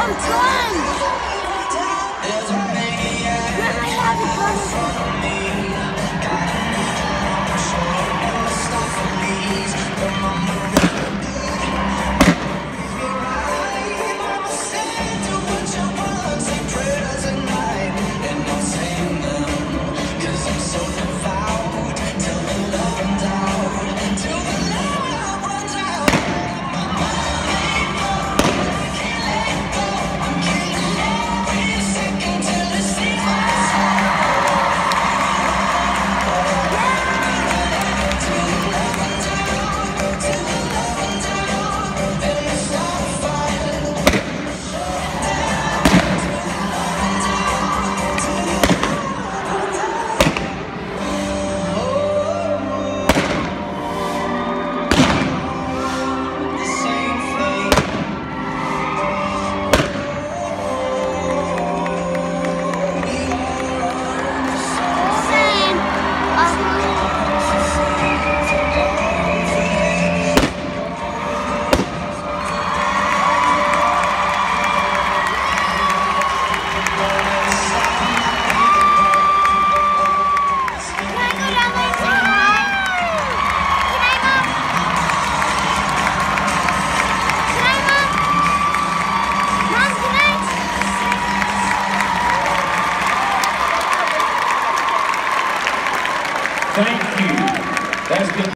I'm done! Where my happy Thank you. That's good.